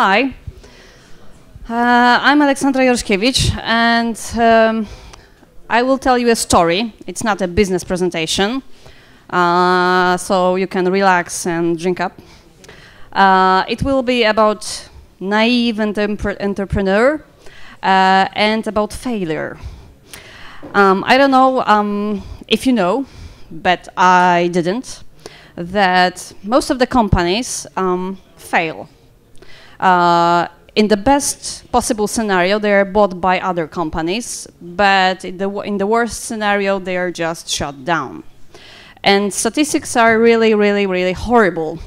Hi. Uh, I'm Aleksandra Jarośkiewicz, and um, I will tell you a story. It's not a business presentation, uh, so you can relax and drink up. Uh, it will be about naive and entrepreneur uh, and about failure. Um, I don't know um, if you know, but I didn't, that most of the companies um, fail. Uh, in the best possible scenario, they are bought by other companies, but in the, in the worst scenario, they are just shut down. And statistics are really, really, really horrible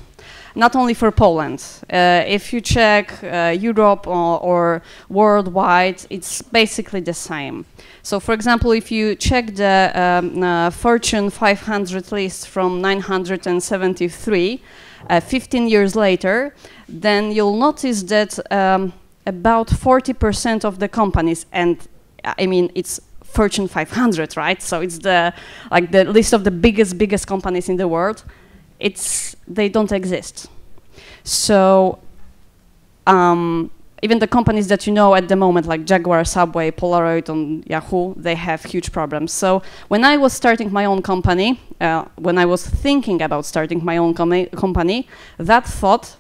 not only for Poland. Uh, if you check uh, Europe or, or, worldwide, it's basically the same. So, for example, if you check the um, uh, Fortune 500 list from 973, uh, 15 years later, then you'll notice that um, about 40% of the companies, and I mean, it's Fortune 500, right? So it's the like the list of the biggest, biggest companies in the world. It's they don't exist. So um, even the companies that you know at the moment, like Jaguar, Subway, Polaroid, and Yahoo, they have huge problems. So when I was starting my own company, uh, when I was thinking about starting my own com company, that thought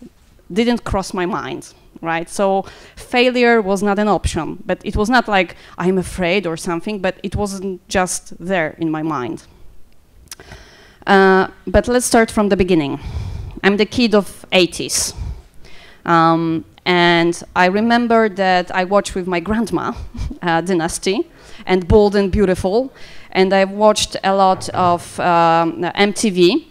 didn't cross my mind, right? So failure was not an option, but it was not like I'm afraid or something, but it wasn't just there in my mind. Uh, but let's start from the beginning. I'm the kid of 80s. Um, and I remember that I watched with my grandma uh, Dynasty and Bold and Beautiful. And I watched a lot of um, MTV.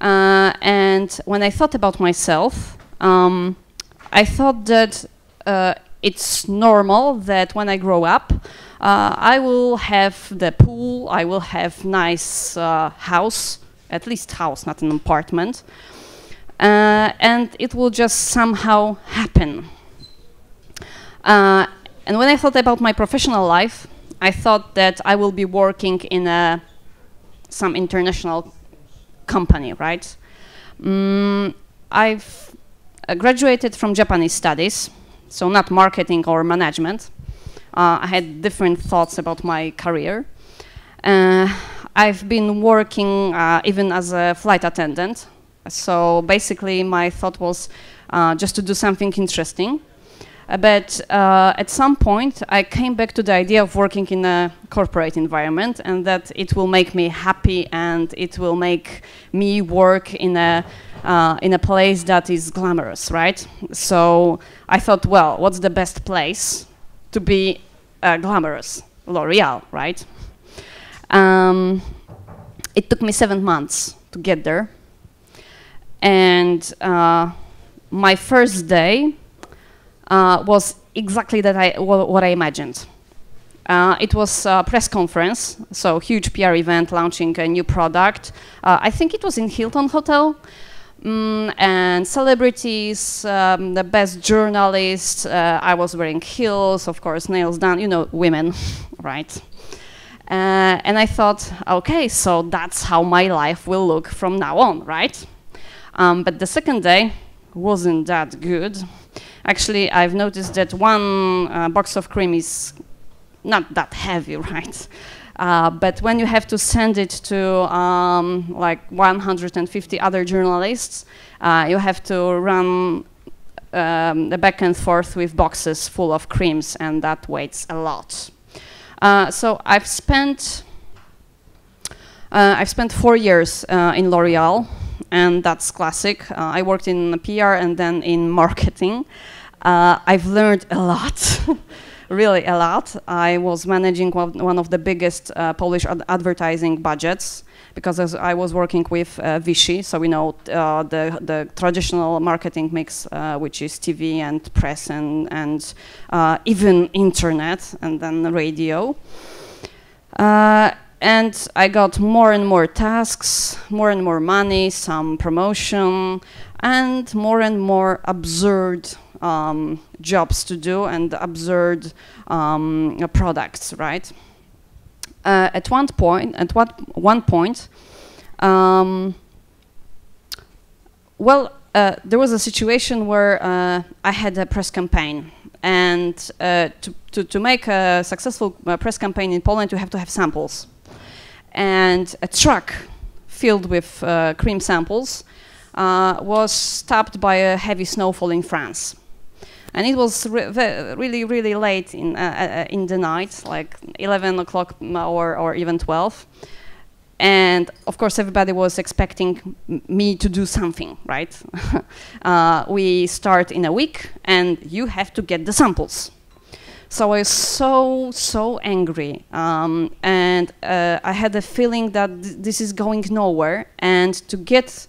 Uh, and when I thought about myself, um, I thought that uh, it's normal that when I grow up, uh, I will have the pool, I will have nice uh, house, at least house, not an apartment and it will just somehow happen. Uh, and when I thought about my professional life, I thought that I will be working in a, some international company, right? Mm, I've uh, graduated from Japanese studies, so not marketing or management. Uh, I had different thoughts about my career. Uh, I've been working uh, even as a flight attendant so basically, my thought was uh, just to do something interesting. Uh, but uh, at some point, I came back to the idea of working in a corporate environment and that it will make me happy and it will make me work in a, uh, in a place that is glamorous, right? So I thought, well, what's the best place to be uh, glamorous? L'Oreal, right? Um, it took me seven months to get there and uh, my first day uh, was exactly that I, what I imagined. Uh, it was a press conference, so huge PR event launching a new product. Uh, I think it was in Hilton Hotel. Mm, and celebrities, um, the best journalists. Uh, I was wearing heels, of course, nails done, you know, women, right? Uh, and I thought, okay, so that's how my life will look from now on, right? Um, but the second day wasn't that good. Actually, I've noticed that one uh, box of cream is not that heavy, right? Uh, but when you have to send it to um, like 150 other journalists, uh, you have to run um, the back and forth with boxes full of creams, and that weighs a lot. Uh, so I've spent uh, I've spent four years uh, in L'Oreal, and that's classic. Uh, I worked in PR and then in marketing. Uh, I've learned a lot, really a lot. I was managing one of the biggest uh, Polish ad advertising budgets because I was working with uh, Vichy, so we know uh, the, the traditional marketing mix, uh, which is TV and press and, and even internet and then radio. And I got more and more tasks, more and more money, some promotion, and more and more absurd um, jobs to do and absurd um, products, right? Uh, at one point, at what one point, um, well, uh, there was a situation where uh, I had a press campaign, and uh, to, to, to make a successful uh, press campaign in Poland, you have to have samples. And a truck filled with uh, cream samples was stopped by a heavy snowfall in France. And it was re really really late in uh, uh, in the night like 11 o'clock or, or even 12 and of course everybody was expecting me to do something right? Uh, we start in a week and you have to get the samples so I was so so angry um, and uh, I had a feeling that th this is going nowhere and to get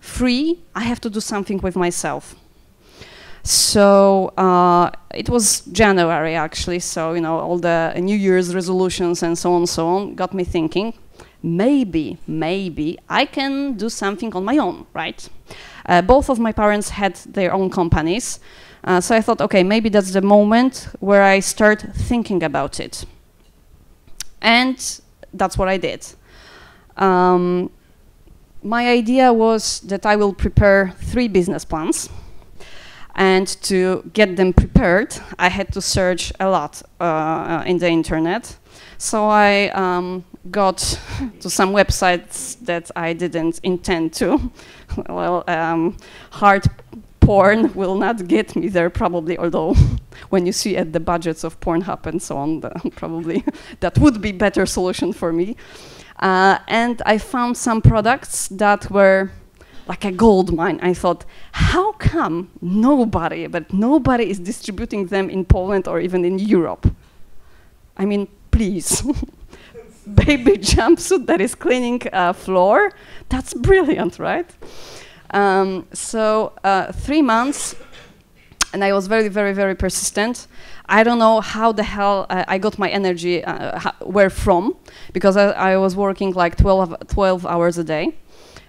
free I have to do something with myself so uh, it was January actually, so you know all the New Year's resolutions and so on and so on got me thinking, maybe, maybe I can do something on my own, right? Uh, both of my parents had their own companies, uh, so I thought, okay, maybe that's the moment where I start thinking about it. And that's what I did. Um, my idea was that I will prepare three business plans and to get them prepared, I had to search a lot uh, in the internet. So I um, got to some websites that I didn't intend to. well, um, hard porn will not get me there probably, although when you see at the budgets of Pornhub and so on, probably that would be better solution for me. Uh, and I found some products that were like a gold mine. I thought, how come nobody, but nobody is distributing them in Poland or even in Europe? I mean, please. Baby jumpsuit that is cleaning a floor, that's brilliant, right? Um, so uh, three months, and I was very, very, very persistent. I don't know how the hell uh, I got my energy, uh, where from, because I, I, was working like 12, 12 hours a day.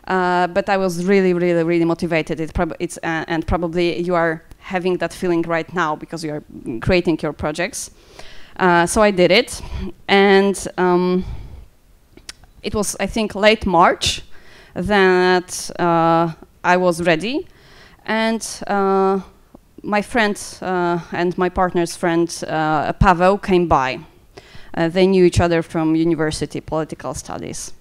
Uh, but I was really, really, really motivated. It prob it's, uh, and probably you are having that feeling right now because you are creating your projects. Uh, so I did it, and um, it was, I think, late March that I was ready, and uh, my friend uh, and my partner's friend uh, Pavel came by. Uh, they knew each other from university political studies.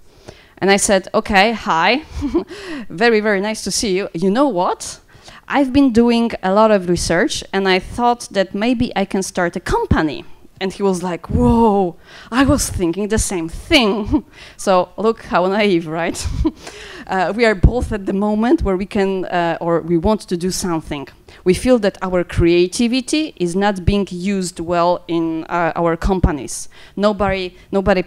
And I said, okay, hi, very, very nice to see you. You know what? I've been doing a lot of research and I thought that maybe I can start a company. And he was like, whoa, I was thinking the same thing. so look how naive, right? uh, we are both at the moment where we can, uh, or we want to do something. We feel that our creativity is not being used well in uh, our companies. Nobody, nobody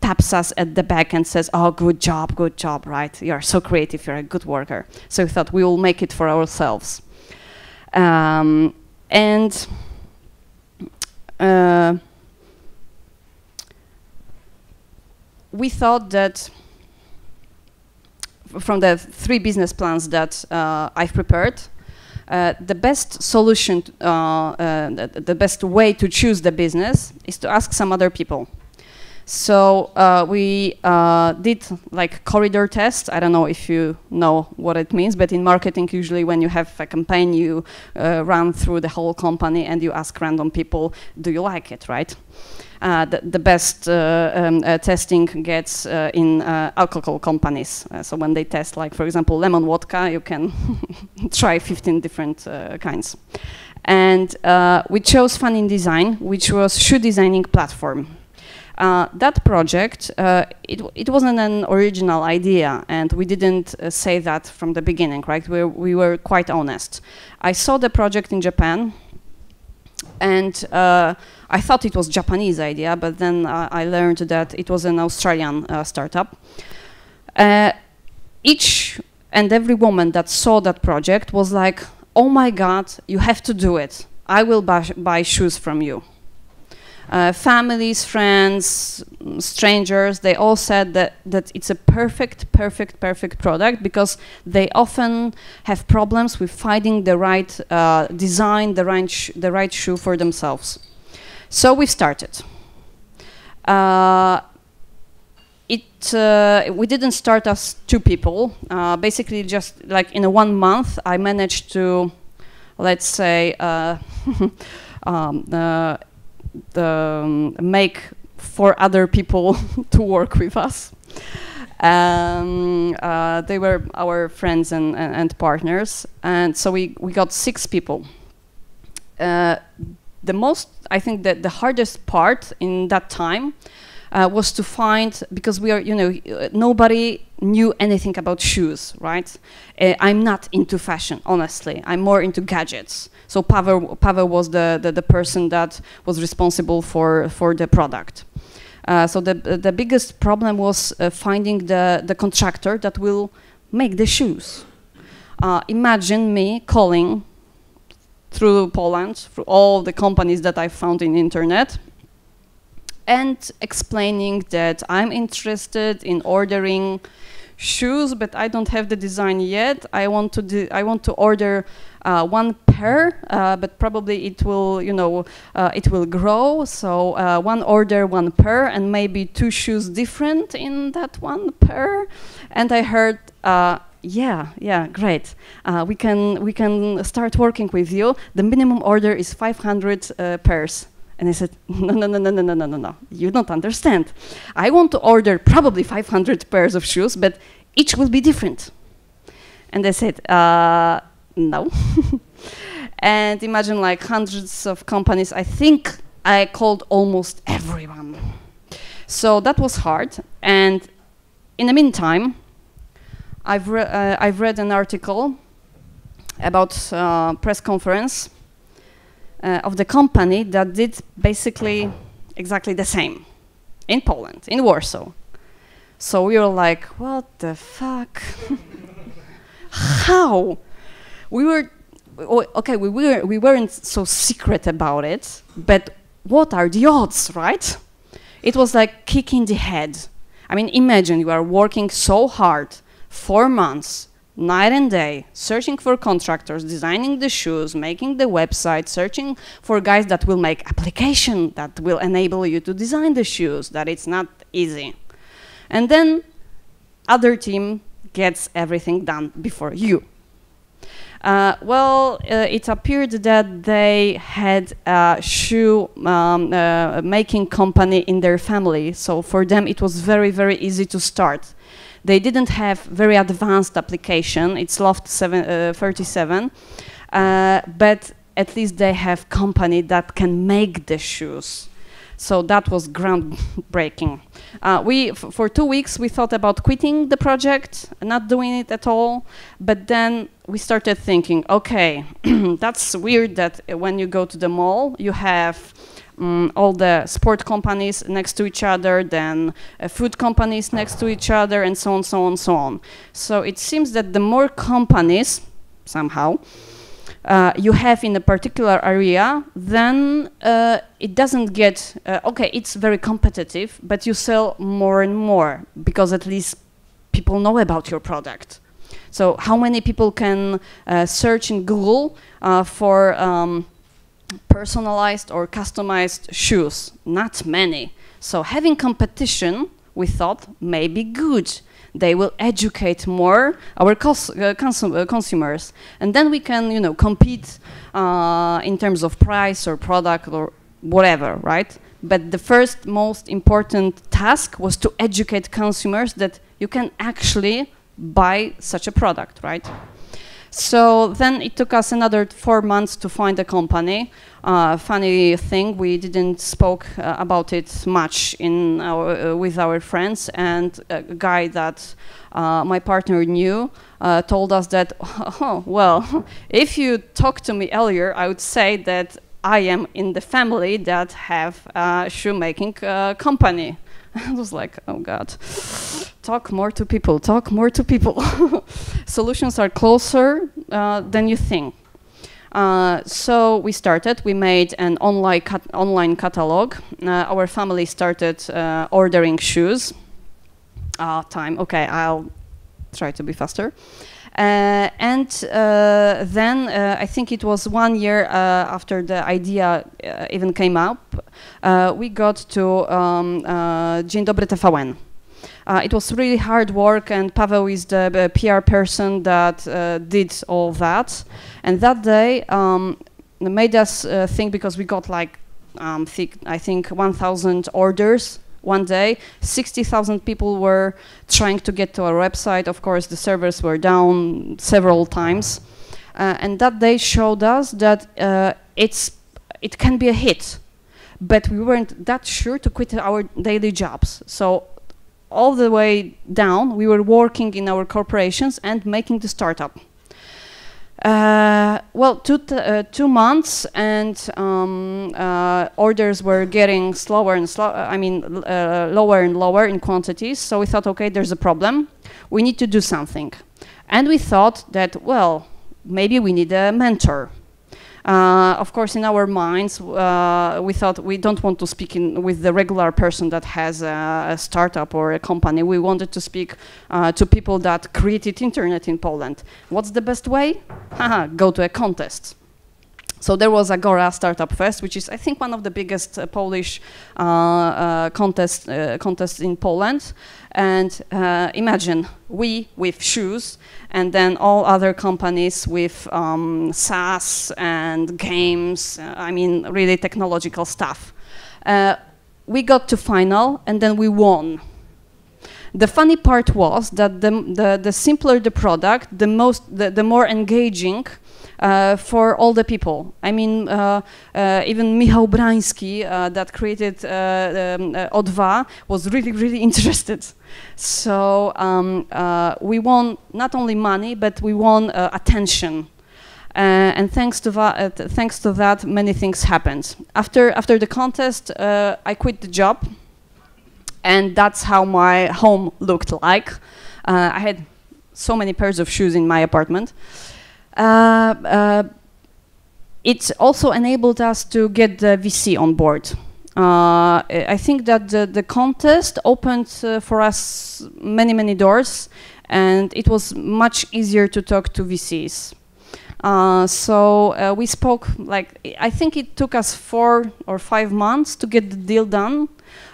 taps us at the back and says, oh, good job, good job, right? You're so creative, you're a good worker. So we thought we will make it for ourselves. Um, and uh, we thought that from the three business plans that uh, I've prepared, uh, the best solution, uh, uh, the, the, best way to choose the business is to ask some other people. So uh, we uh, did like corridor tests. I don't know if you know what it means, but in marketing, usually when you have a campaign, you run through the whole company and you ask random people, do you like it, right? Uh, the, the, best uh, um, uh, testing gets in alcohol companies. so when they test, like for example, lemon vodka, you can try 15 different kinds. And we chose Fun in Design, which was shoe designing platform. Uh, that project, uh, it, it wasn't an original idea, and we didn't uh, say that from the beginning, right? We, we were quite honest. I saw the project in Japan, and uh, I thought it was Japanese idea, but then uh, I learned that it was an Australian startup. each and every woman that saw that project was like, oh my God, you have to do it. I will buy, buy shoes from you uh, families, friends, strangers, they all said that, that it's a perfect, perfect, perfect product because they often have problems with finding the right uh, design, the right, the right shoe for themselves. So we started. Uh, it uh, we didn't start as two people. Uh, basically, just like in a one month, I managed to, let's say, uh, um, uh, the, um, make for other people to work with us. Um, uh, they were our friends and, and, and, partners, and so we, we got six people. Uh, the most, I think, that the hardest part in that time uh, was to find because we are, you know, nobody knew anything about shoes, right? Uh, I'm not into fashion, honestly. I'm more into gadgets. So Pavel, Pavel was the, the, the person that was responsible for, for the product. Uh, so the, the biggest problem was uh, finding the, the contractor that will make the shoes. Uh, imagine me calling through Poland, through all the companies that I found in internet, and explaining that I'm interested in ordering shoes, but I don't have the design yet. I want to I want to order uh, one pair, uh, but probably it will you know uh, it will grow. So uh, one order, one pair, and maybe two shoes different in that one pair. And I heard. Uh, yeah, yeah, great. Uh, we can we can start working with you. The minimum order is 500 pairs. And I said, no, no, no, no, no, no, no, no, no. You don't understand. I want to order probably 500 pairs of shoes, but each will be different. And they said, uh, no. and imagine like hundreds of companies. I think I called almost everyone. So that was hard. And in the meantime, I've, re uh, I've read an article about uh, press conference uh, of the company that did basically exactly the same in Poland, in Warsaw. So we were like, what the fuck? How? We were, okay, we, were, we weren't so secret about it, but what are the odds, right? It was like kicking the head. I mean, imagine you are working so hard, four months, night and day, searching for contractors, designing the shoes, making the website, searching for guys that will make application that will enable you to design the shoes, that it's not easy. And then other team gets everything done before you. Uh, well, uh, it appeared that they had a shoe um, uh, making company in their family, so for them it was very, very easy to start. They didn't have very advanced application. It's Loft seven, uh, 37, uh, but at least they have company that can make the shoes. So that was groundbreaking. Uh, we, for two weeks, we thought about quitting the project, not doing it at all. But then we started thinking, okay, that's weird that when you go to the mall, you have um, all the sport companies next to each other, then uh, food companies next to each other, and so on, so on, so on. So it seems that the more companies, somehow, uh, you have in a particular area, then uh, it doesn't get, uh, okay, it's very competitive, but you sell more and more because at least people know about your product. So how many people can uh, search in Google uh, for um, personalized or customized shoes? Not many. So having competition, we thought, may be good they will educate more our cons uh, consum uh, consumers. And then we can, you know, compete uh, in terms of price or product or whatever, right? But the first most important task was to educate consumers that you can actually buy such a product, right? So then it took us another four months to find a company. Uh, funny thing, we didn't spoke uh, about it much in our, uh, with our friends, and a guy that uh, my partner knew uh, told us that, oh, well, if you talked to me earlier, I would say that I am in the family that have a shoemaking uh, company. I was like, oh God, talk more to people, talk more to people. Solutions are closer uh, than you think. Uh, so we started, we made an online, cat online catalog. Uh, our family started uh, ordering shoes. Ah, time, okay, I'll try to be faster. Uh, and uh, then uh, I think it was one year after the idea even came up, we got to um, Dzień Dobry TVN. Uh, it was really hard work, and Pavel is the PR person that uh, did all that. And that day um, made us uh, think because we got like um, I think 1,000 orders one day. 60,000 people were trying to get to our website. Of course, the servers were down several times. Uh, and that day showed us that uh, it's, it can be a hit. But we weren't that sure to quit our daily jobs. So all the way down, we were working in our corporations and making the startup. Uh, well, two, uh, two months and um, uh, orders were getting slower and slower, I mean, uh, lower and lower in quantities. So we thought, okay, there's a problem. We need to do something. And we thought that, well, maybe we need a mentor. Uh, of course, in our minds, uh, we thought we don't want to speak with the regular person that has a, a, startup or a company. We wanted to speak uh, to people that created internet in Poland. What's the best way? Go to a contest. So there was Agora Startup Fest, which is, I think, one of the biggest uh, Polish uh, uh, contest, uh, contests in Poland. And uh, imagine, we with shoes, and then all other companies with um, SaaS and games, uh, I mean, really technological stuff. we got to final, and then we won. The funny part was that the, the, the simpler the product, the, most, the, the more engaging for all the people. I mean, uh, uh, even Michał Brański, that created um, O2, was really, really interested. So um, we won not only money, but we won attention. Uh, and thanks to, uh, thanks to that, many things happened. After, after the contest, uh, I quit the job, and that's how my home looked like. I had so many pairs of shoes in my apartment. Uh, uh, it also enabled us to get the VC on board. Uh, I think that the, the contest opened for us many, many doors, and it was much easier to talk to VCs. Uh, so uh, we spoke like I think it took us four or five months to get the deal done.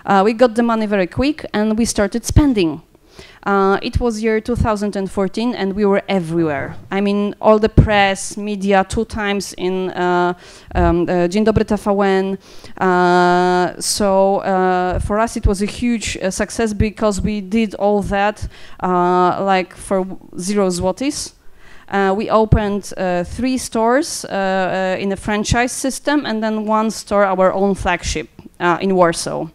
Uh, we got the money very quick and we started spending. Uh, it was year 2014 and we were everywhere. I mean, all the press, media, two times in uh, um, uh. Uh, so uh, for us it was a huge uh, success because we did all that uh, like for zero zlotys. we opened three stores in a franchise system and then one store, our own flagship in Warsaw.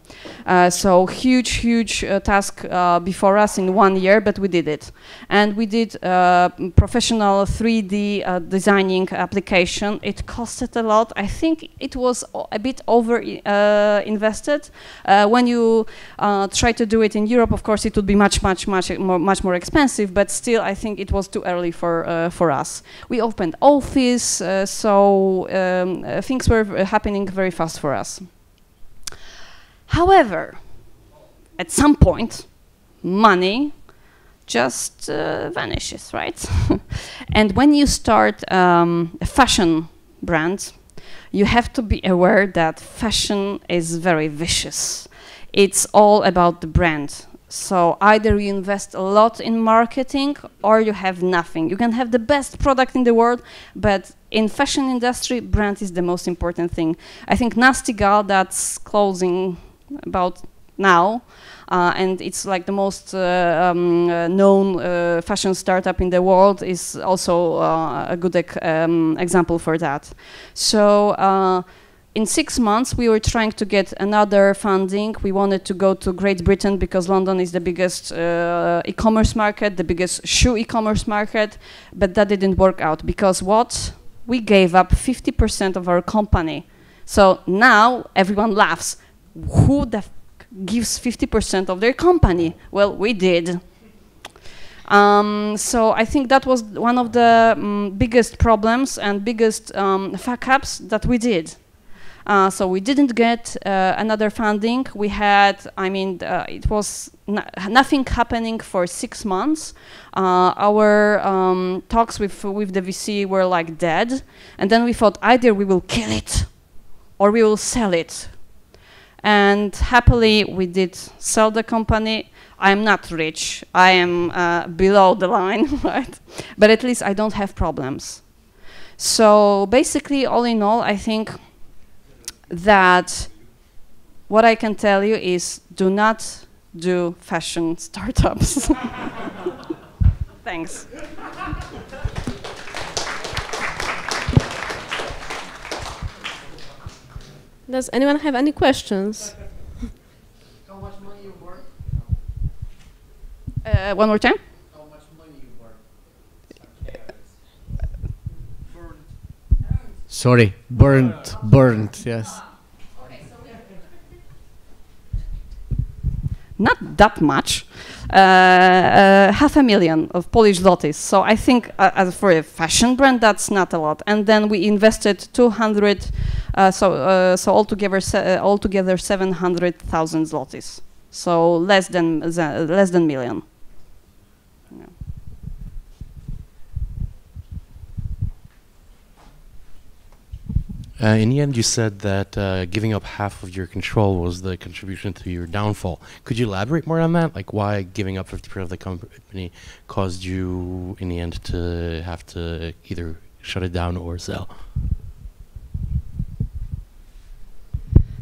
Uh, so huge, huge uh, task uh, before us in one year, but we did it. And we did uh, professional 3D uh, designing application. It costed a lot. I think it was a bit over uh, invested. when you try to do it in Europe, of course, it would be much, much, much more, much more expensive, but still, I think it was too early for, for us. We opened office, so um, things were happening very fast for us. However, at some point, money just uh, vanishes, right? and when you start um, a fashion brand, you have to be aware that fashion is very vicious. It's all about the brand. So either you invest a lot in marketing or you have nothing. You can have the best product in the world, but in fashion industry, brand is the most important thing. I think Nasty Gal, that's closing about now. Uh, and it's like the most uh, um, uh, known uh, fashion startup in the world is also uh, a good um, example for that. So uh, in six months, we were trying to get another funding. We wanted to go to Great Britain because London is the biggest e-commerce market, the biggest shoe e-commerce market, but that didn't work out because what? We gave up 50% of our company. So now everyone laughs who the gives 50% of their company? Well, we did. Um, so I think that was one of the um, biggest problems and biggest um, fuck ups that we did. Uh, so we didn't get uh, another funding. We had, I mean, uh, it was nothing happening for six months. Uh, our um, talks with with the VC were like dead, and then we thought either we will kill it or we will sell it and happily we did sell the company. I'm not rich. I am uh, below the line, right? But at least I don't have problems. So basically, all in all, I think that what I can tell you is do not do fashion startups. Thanks. Does anyone have any questions? How much money you worth? Uh, one more time. How much money you worth? Sorry, burnt, burnt, yes. Not that much. Uh, uh, half a million of Polish zlotys. So I think uh, as for a fashion brand, that's not a lot. And then we invested 200, uh, so uh, so altogether se- uh, altogether 700,000 zlotys. So less than less than million. Uh, in the end, you said that uh, giving up half of your control was the contribution to your downfall. Could you elaborate more on that? Like why giving up 50% of the company caused you, in the end, to have to either shut it down or sell?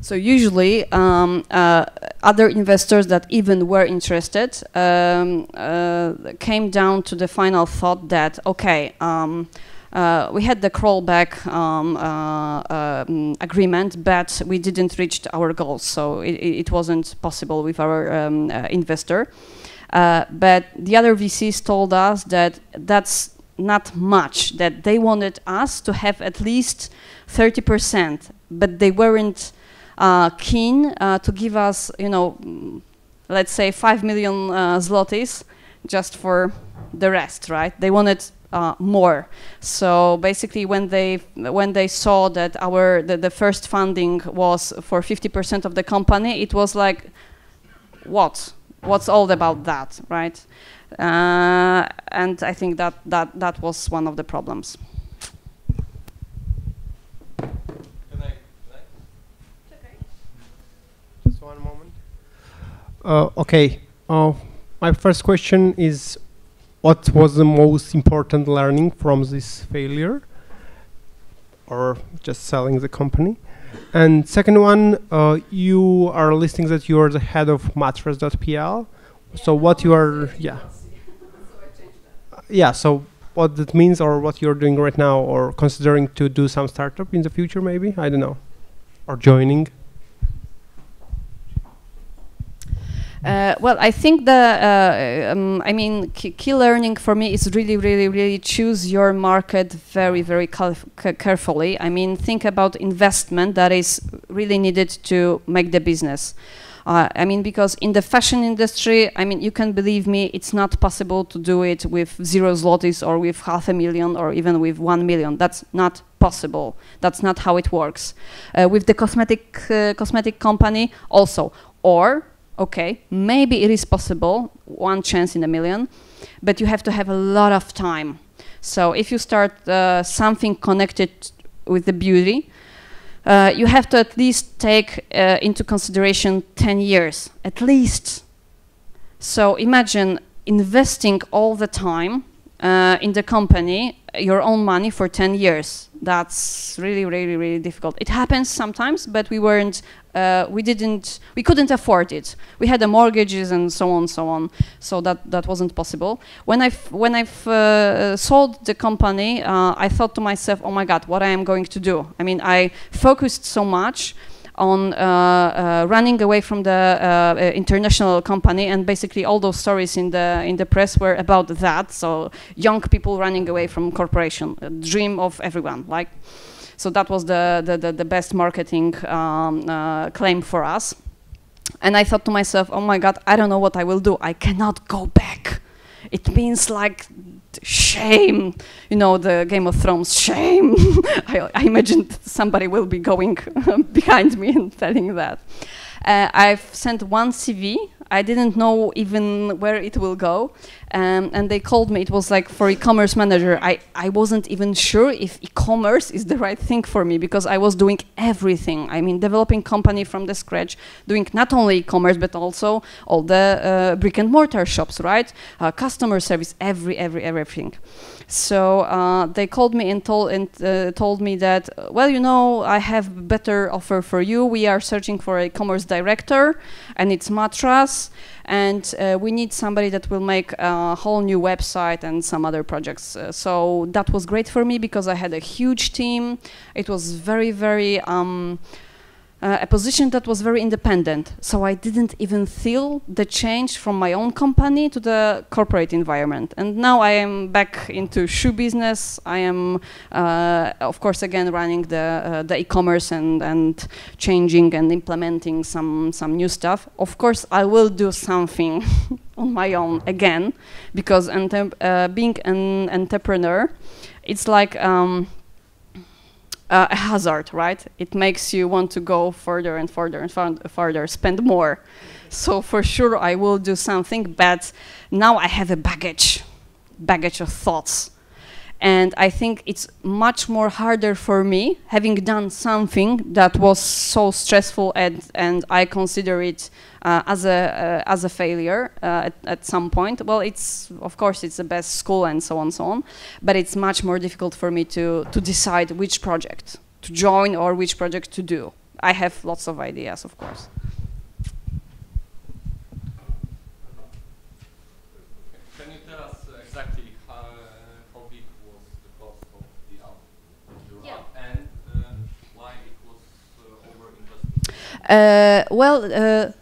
So usually, um, uh, other investors that even were interested um, uh, came down to the final thought that okay, um, uh, we had the clawback um, uh, um, agreement, but we didn't reach our goals, so it, it wasn't possible with our um, uh, investor. Uh, but the other VCs told us that that's not much. That they wanted us to have at least 30%, but they weren't uh, keen to give us, you know, let's say five million uh, zlotys just for the rest, right? They wanted uh, more. So basically, when they when they saw that our the, the first funding was for 50% of the company, it was like, what? What's all about that, right? Uh, and I think that that that was one of the problems. Just one moment. Uh, okay. Uh, my first question is, what was the most important learning from this failure, or just selling the company? And second one, uh, you are listing that you are the head of matras.pl. So what you are, yeah. Yeah. So what that means, or what you're doing right now, or considering to do some startup in the future, maybe I don't know, or joining. Uh, well, I think the, uh, um, I mean, key, learning for me is really, really, really choose your market very, very carefully. I mean, think about investment that is really needed to make the business. Uh, I mean, because in the fashion industry, I mean, you can believe me, it's not possible to do it with zero zlotys or with half a million or even with one million. That's not possible. That's not how it works. Uh, with the cosmetic uh, cosmetic company, also, or okay, maybe it is possible, one chance in a million, but you have to have a lot of time. So if you start uh, something connected with the beauty, uh, you have to at least take uh, into consideration 10 years, at least. So imagine investing all the time uh, in the company, your own money for 10 years. That's really, really, really difficult. It happens sometimes, but we weren't, uh, we didn't, we couldn't afford it. We had the mortgages and so on, so on. So that that wasn't possible. When I when I've uh, sold the company, uh, I thought to myself, oh my God, what I am going to do? I mean, I focused so much on uh, uh, running away from the uh, uh, international company, and basically all those stories in the in the press were about that. So young people running away from corporation, dream of everyone. Like, so that was the the, the, the best marketing um, uh, claim for us. And I thought to myself, oh my God, I don't know what I will do. I cannot go back. It means like shame, you know, the Game of Thrones shame. I, I imagined somebody will be going behind me and telling that. Uh, I've sent one CV I didn't know even where it will go. Um, and they called me. It was like for e-commerce manager. I, I wasn't even sure if e-commerce is the right thing for me because I was doing everything. I mean, developing company from the scratch, doing not only e-commerce but also all the uh, brick and mortar shops, right? Uh, customer service, every every everything. So uh, they called me and told and uh, told me that well, you know, I have better offer for you. We are searching for a commerce director, and it's Matras, and uh, we need somebody that will make a whole new website and some other projects. Uh, so that was great for me because I had a huge team. It was very very. Um, uh, a position that was very independent. So I didn't even feel the change from my own company to the corporate environment. And now I am back into shoe business. I am, uh, of course, again running the uh, the e-commerce and and changing and implementing some some new stuff. Of course, I will do something on my own again, because uh, being an entrepreneur, it's like. Um, uh, a hazard, right? It makes you want to go further and further and further, spend more. So for sure, I will do something. But now I have a baggage, baggage of thoughts, and I think it's much more harder for me having done something that was so stressful and and I consider it uh, as a uh, as a failure uh, at, at some point. Well, it's of course it's the best school and so on so on, but it's much more difficult for me to to decide which project to join or which project to do. I have lots of ideas, of course. Can you tell us uh, exactly how, how big was the cost of the album Yeah. and uh, why it was uh, overinvested? Uh, well, uh,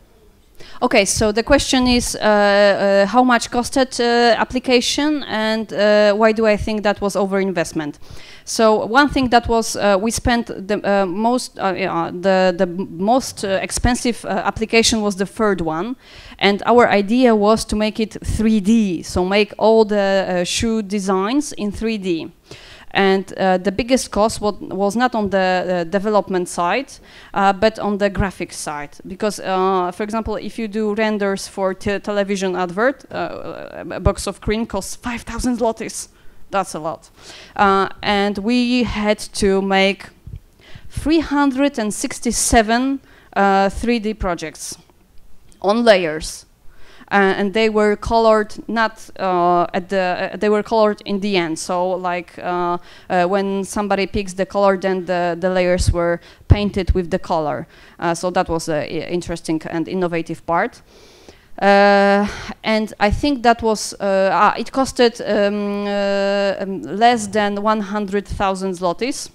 okay. So the question is, uh, uh, how much costed uh, application, and uh, why do I think that was overinvestment? So one thing that was uh, we spent the uh, most the the most expensive application was the third one, and our idea was to make it 3D. So make all the shoe designs in 3D. And uh, the biggest cost wa- was not on the uh, development side, uh, but on the graphics side. Because, uh, for example, if you do renders for te- television advert, a box of cream costs 5,000 zlotys. That's a lot. And we had to make 367 uh, 3D projects on layers. Uh, and they were colored not uh, at the uh, they were colored in the end. So like when somebody picks the color then the, the layers were painted with the color. So that was an interesting and innovative part. Uh, and I think that was uh, it costed um, uh, um, less than 100,000 zlotys.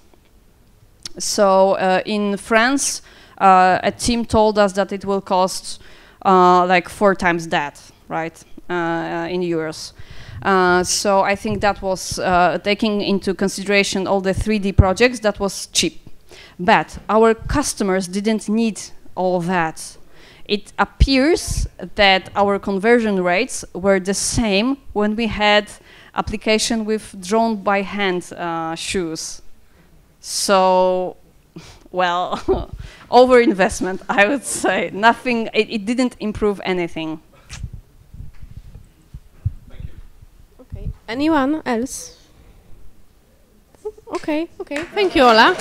So in France a team told us that it will cost like four times that, right, uh, in euros. Uh, so I think that was uh, taking into consideration all the 3D projects. That was cheap, but our customers didn't need all that. It appears that our conversion rates were the same when we had application with drawn by hand uh, shoes. So, well, overinvestment, I would say. Nothing, it, it didn't improve anything. Okay. Anyone else? Okay, okay. Thank you, Ola.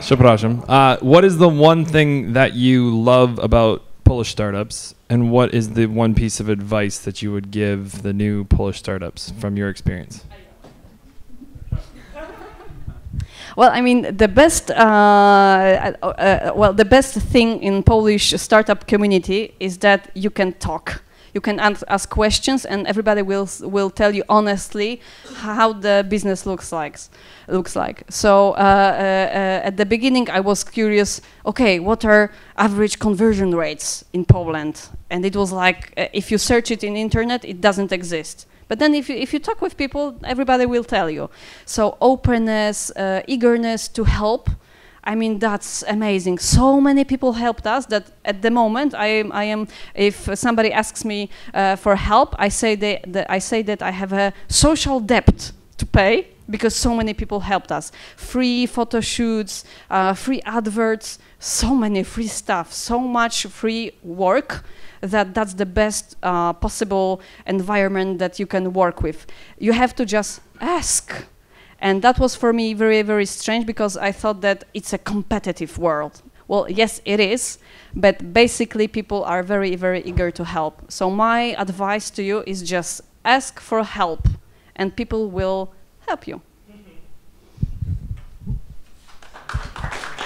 Przepraszam. Uh, what is the one thing that you love about Polish startups, and what is the one piece of advice that you would give the new Polish startups from your experience? Well, I mean, the best, uh, uh, uh, well, the best thing in Polish startup community is that you can talk. You can ask questions, and everybody will will tell you honestly how the business looks like. Looks like. So uh, uh, uh, at the beginning, I was curious. Okay, what are average conversion rates in Poland? And it was like, if you search it in internet, it doesn't exist. But then if you, if you talk with people, everybody will tell you. So openness, uh, eagerness to help, I mean, that's amazing. So many people helped us that at the moment, I am, I am if somebody asks me uh, for help, I say, they, that I say that I have a social debt to pay because so many people helped us. Free photo shoots, uh, free adverts, so many free stuff, so much free work that that's the best uh, possible environment that you can work with. You have to just ask. And that was for me very, very strange because I thought that it's a competitive world. Well, yes, it is, but basically people are very, very eager to help. So my advice to you is just ask for help and people will help you. Mm -hmm.